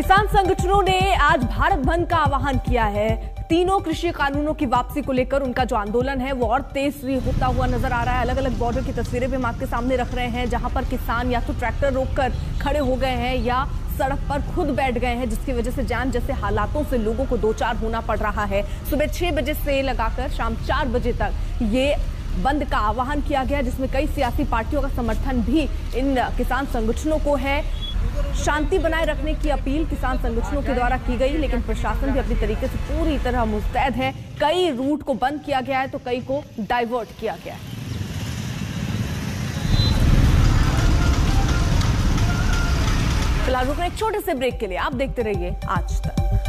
किसान संगठनों ने आज भारत बंद का आह्वान किया है। तीनों कृषि कानूनों की वापसी को लेकर उनका जो आंदोलन है, वो और तेज होता हुआ नज़र आ रहा है। अलग अलग बॉर्डर की तस्वीरें भी हम आपके सामने रख रहे हैं, जहाँ पर किसान या तो ट्रैक्टर रोककर खड़े हो गए हैं या सड़क पर खुद बैठ गए हैं, जिसकी वजह से जान जैसे हालातों से लोगों को दो चार होना पड़ रहा है। सुबह छह बजे से लगाकर शाम चार बजे तक ये बंद का आह्वान किया गया, जिसमें कई सियासी पार्टियों का समर्थन भी इन किसान संगठनों को है। शांति बनाए रखने की अपील किसान संगठनों के द्वारा की गई, लेकिन प्रशासन भी अपनी तरीके से पूरी तरह मुस्तैद है। कई रूट को बंद किया गया है तो कई को डाइवर्ट किया गया है। फ़िलहाल रुकने एक छोटे से ब्रेक के लिए आप देखते रहिए आज तक।